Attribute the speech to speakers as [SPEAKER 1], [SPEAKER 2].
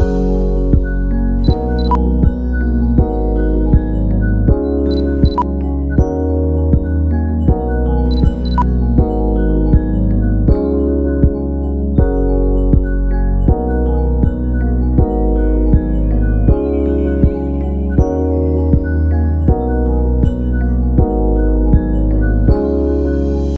[SPEAKER 1] you.